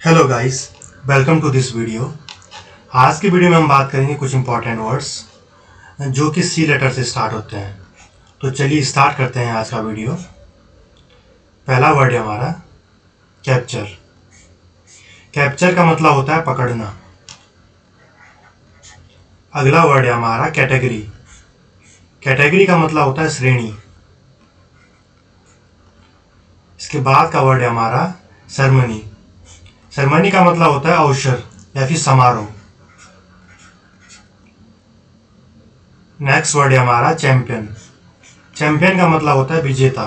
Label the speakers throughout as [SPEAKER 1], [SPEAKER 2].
[SPEAKER 1] Hello guys welcome to this video आज की video में हम बात करेंगे कुछ इंपॉर्टेंट वर्ड्स जो कि सी लेटर से स्टार्ट होते हैं। तो चलिए स्टार्ट करते हैं आज का वीडियो पहला वर्ड है हमारा कैप्चर कैप्चर का मतलब होता है पकड़ना। अगला वर्ड है हमारा कैटेगरी कैटेगरी का मतलब होता है श्रेणी। इसके बाद का वर्ड है हमारा सेरेमनी सेरेमनी का मतलब होता है अवसर, या फिर समारोह। नेक्स्ट वर्ड है हमारा चैंपियन चैंपियन का मतलब होता है विजेता।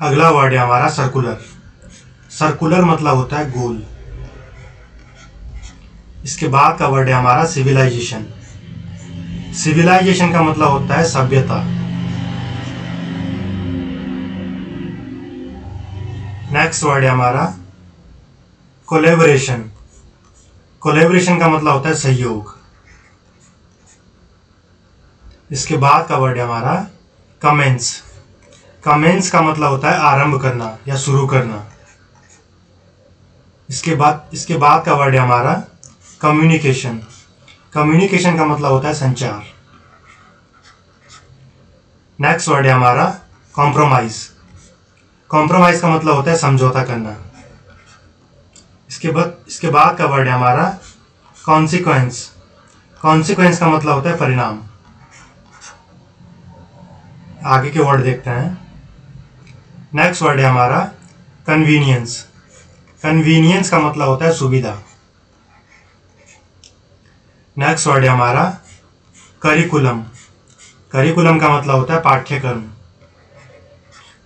[SPEAKER 1] अगला वर्ड है हमारा सर्कुलर सर्कुलर मतलब होता है गोल। इसके बाद का वर्ड है हमारा सिविलाइजेशन सिविलाइजेशन का मतलब होता है सभ्यता। नेक्स्ट वर्ड है हमारा कोलेबोरेशन कोलेबोरेशन का मतलब होता है सहयोग। इसके बाद का वर्ड है हमारा कमेंस कमेंस का मतलब होता है आरंभ करना या शुरू करना। इसके बाद इसके बाद का वर्ड है हमारा कम्युनिकेशन कम्युनिकेशन का मतलब होता है संचार। नेक्स्ट वर्ड है हमारा कॉम्प्रोमाइज कॉम्प्रोमाइज का मतलब होता है समझौता करना। इसके बाद इसके बाद का वर्ड है हमारा कॉन्सिक्वेंस कॉन्सिक्वेंस का मतलब होता है परिणाम। आगे के वर्ड देखते हैं। नेक्स्ट वर्ड है हमारा कन्वीनियंस कन्वीनियंस का मतलब होता है सुविधा। नेक्स्ट वर्ड है हमारा करिकुलम करिकुलम का मतलब होता है पाठ्यक्रम।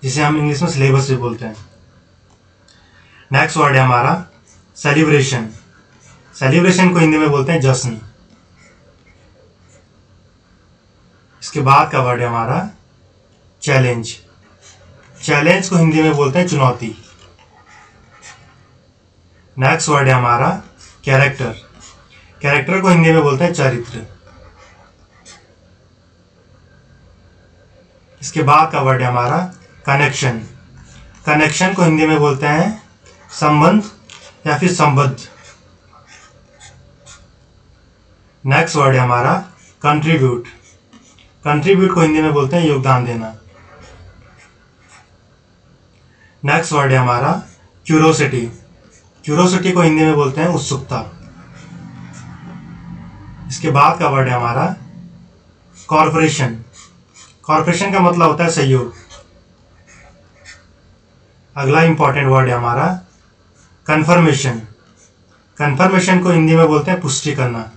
[SPEAKER 1] जिसे हम इंग्लिश में सिलेबस भी बोलते हैं। नेक्स्ट वर्ड है हमारा सेलिब्रेशन सेलिब्रेशन को हिंदी में बोलते हैं जश्न। इसके बाद का वर्ड है हमारा चैलेंज चैलेंज को हिंदी में बोलते हैं चुनौती। नेक्स्ट वर्ड है हमारा कैरेक्टर कैरेक्टर को हिंदी में बोलते हैं चरित्र। इसके बाद का वर्ड है हमारा कनेक्शन कनेक्शन को हिंदी में बोलते हैं संबंध या फिर संबद्ध। नेक्स्ट वर्ड है हमारा कंट्रीब्यूट कंट्रीब्यूट को हिंदी में बोलते हैं योगदान देना। नेक्स्ट वर्ड है हमारा क्यूरोसिटी क्यूरोसिटी को हिंदी में बोलते हैं उत्सुकता। इसके बाद का वर्ड है हमारा कॉरपोरेशन कॉरपोरेशन का मतलब होता है सहयोग। अगला इंपॉर्टेंट वर्ड है हमारा कंफर्मेशन कंफर्मेशन को हिंदी में बोलते हैं पुष्टि करना।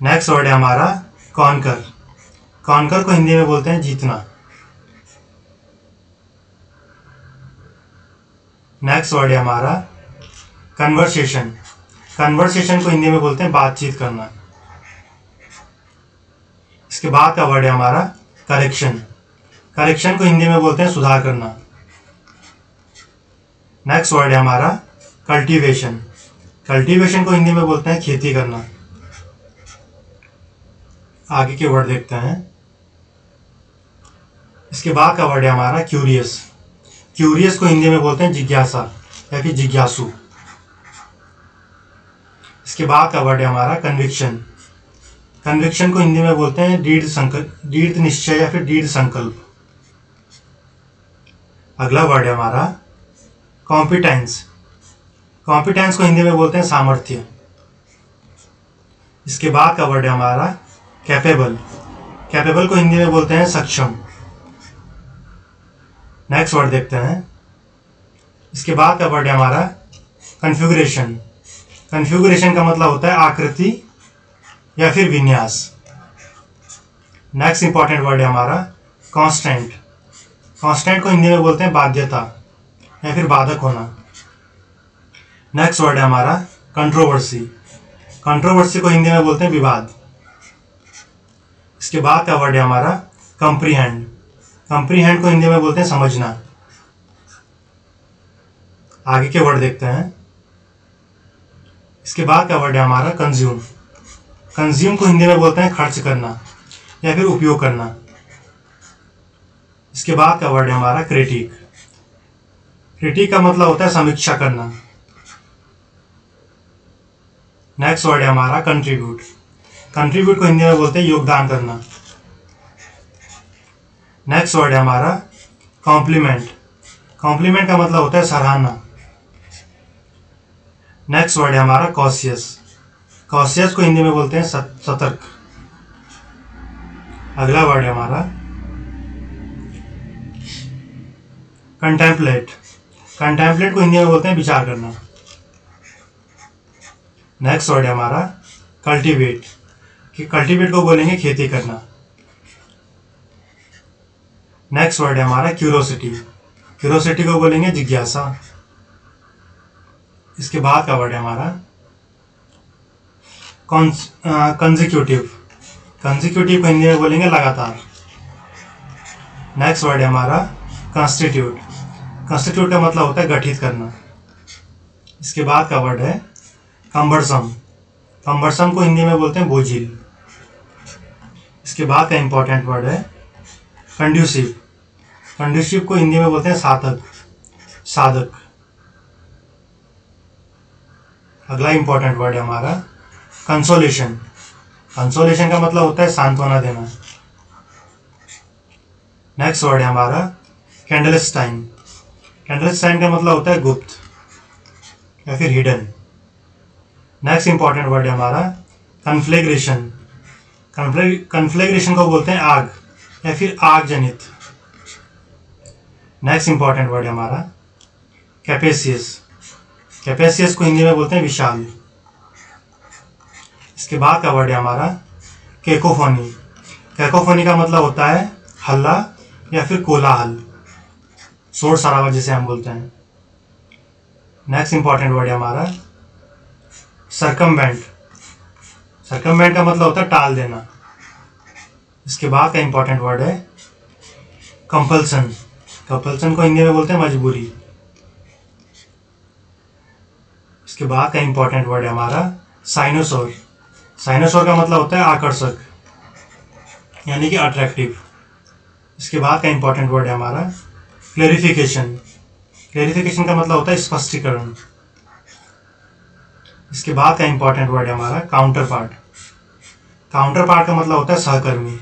[SPEAKER 1] नेक्स्ट वर्ड है हमारा कॉनकर कॉनकर को हिंदी में बोलते हैं जीतना। नेक्स्ट वर्ड है हमारा कन्वर्सेशन कन्वर्सेशन को हिंदी में बोलते हैं बातचीत करना। इसके बाद का वर्ड है हमारा करेक्शन करेक्शन को हिंदी में बोलते हैं सुधार करना। नेक्स्ट वर्ड है हमारा कल्टीवेशन कल्टीवेशन को हिंदी में बोलते हैं खेती करना। आगे के वर्ड देखते हैं। इसके बाद का वर्ड है हमारा क्यूरियस क्यूरियस को हिंदी में बोलते हैं जिज्ञासा, या फिर जिज्ञासु। इसके बाद का वर्ड है हमारा कन्विक्शन कन्विक्शन को हिंदी में बोलते हैं दृढ़ संकल्प, दृढ़ निश्चय या फिर दृढ़ संकल्प। अगला वर्ड है हमारा कॉम्पिटेंस कॉम्पिटेंस को हिंदी में बोलते हैं सामर्थ्य। इसके बाद का वर्ड है हमारा कैपेबल कैपेबल को हिंदी में बोलते हैं सक्षम। नेक्स्ट वर्ड देखते हैं। इसके बाद का वर्ड है हमारा कन्फ्यूगरेशन कन्फ्यूगरेशन का मतलब होता है आकृति या फिर विन्यास। नेक्स्ट इंपॉर्टेंट वर्ड है हमारा कांस्टेंट कांस्टेंट को हिंदी में बोलते हैं बाध्यता, या फिर बाधक होना। नेक्स्ट वर्ड है हमारा कंट्रोवर्सी कंट्रोवर्सी को हिंदी में बोलते हैं विवाद। इसके बाद का वर्ड है हमारा कंप्रीहेंड कंप्रीहेंड को हिंदी में बोलते हैं समझना। आगे के वर्ड देखते हैं। इसके बाद का वर्ड है हमारा कंज्यूम कंज्यूम को हिंदी में बोलते हैं खर्च करना, या फिर उपयोग करना। इसके बाद का वर्ड है हमारा क्रिटिक क्रिटिक का मतलब होता है समीक्षा करना. नेक्स्ट वर्ड है हमारा कंट्रीब्यूट कंट्रीब्यूट को हिंदी में बोलते हैं योगदान करना. नेक्स्ट वर्ड है हमारा कॉम्प्लीमेंट कॉम्प्लीमेंट का मतलब होता है सराहना. नेक्स्ट वर्ड है हमारा कॉशियस कॉशियस को हिंदी में बोलते हैं सतर्क. अगला वर्ड है हमारा कंटेम्पलेट कंटेम्पलेट को हिंदी में बोलते हैं विचार करना। नेक्स्ट वर्ड है हमारा कल्टीवेट कि कल्टीवेट को बोलेंगे खेती करना। नेक्स्ट वर्ड है हमारा क्यूरोसिटी क्यूरोसिटी को बोलेंगे जिज्ञासा। इसके बाद का वर्ड है हमारा कंजिक्यूटिव कंजिक्यूटिव को हिंदी में बोलेंगे लगातार। नेक्स्ट वर्ड है हमारा कॉन्स्टिट्यूट कॉन्स्टिट्यूट का मतलब होता है गठित करना। इसके बाद का वर्ड है कंबरसम कंबरसम को हिंदी में बोलते हैं बोझिल। इसके बाद का इंपॉर्टेंट वर्ड है कंड्यूसिव कंड्यूसिव को हिंदी में बोलते हैं साधक। साधक। अगला इंपॉर्टेंट वर्ड है हमारा कंसोलेशन कंसोलेशन का मतलब होता है सांत्वना देना। नेक्स्ट वर्ड है हमारा कैंडलस्टाइन कैंडलस्टाइन का मतलब होता है गुप्त, या फिर हिडन नेक्स्ट इंपॉर्टेंट वर्ड है हमारा कन्फ्लेग्रेशन कन्फ्लेग्रेशन को बोलते हैं आग, या फिर आग जनित नेक्स्ट इंपॉर्टेंट वर्ड है हमारा कैपेसियस कैपेसियस को हिंदी में बोलते हैं विशाल। इसके बाद का वर्ड है हमारा केकोफोनी कैकोफोनी का मतलब होता है हल्ला, या फिर कोलाहल। शोर शराबा जिसे हम बोलते हैं। नेक्स्ट इंपॉर्टेंट वर्ड है हमारा सरकमबेंट सरकमबेंट का मतलब होता है टाल देना। इसके बाद का इंपॉर्टेंट वर्ड है कंपल्सन कंपल्सन को हिंदी में बोलते हैं मजबूरी। इसके बाद का इंपॉर्टेंट वर्ड है हमारा साइनोसोर साइनोसोर का मतलब होता है आकर्षक, यानी कि अट्रैक्टिव इसके बाद का इंपॉर्टेंट वर्ड है हमारा क्लेरिफिकेशन क्लेरिफिकेशन का मतलब होता है स्पष्टीकरण। इसके बाद का इंपॉर्टेंट वर्ड है हमारा काउंटर पार्ट काउंटर पार्ट का मतलब होता है सहकर्मी।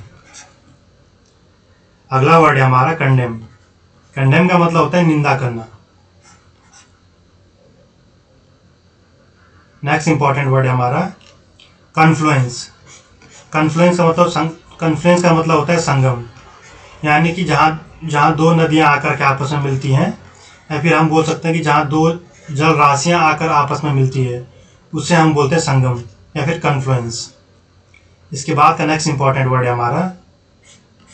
[SPEAKER 1] अगला वर्ड है हमारा कंडेम कंडेम का मतलब होता है निंदा करना। नेक्स्ट इंपॉर्टेंट वर्ड है हमारा कन्फ्लुएंस कन्फ्लुएंस का मतलब कन्फ्लुएंस का मतलब होता है संगम। यानी कि जहाँ जहाँ दो नदियाँ आकर के आपस में मिलती हैं, या फिर हम बोल सकते हैं कि जहाँ दो जल राशियाँ आकर आपस में मिलती है उससे हम बोलते हैं संगम, या फिर कन्फ्लुएंस इसके बाद का नेक्स्ट इंपॉर्टेंट वर्ड है हमारा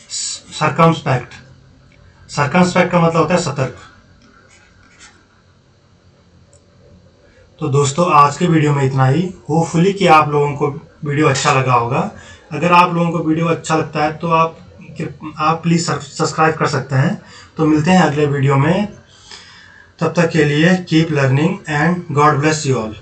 [SPEAKER 1] सरकमस्पेक्ट सरकमस्पेक्ट का मतलब होता है सतर्क. तो दोस्तों, आज के वीडियो में इतना ही. होपफुली कि आप लोगों को वीडियो अच्छा लगा होगा. अगर आप लोगों को वीडियो अच्छा लगता है तो आप आप प्लीज़ सब्सक्राइब कर सकते हैं। तो मिलते हैं अगले वीडियो में। तब तक के लिए keep learning and God bless you all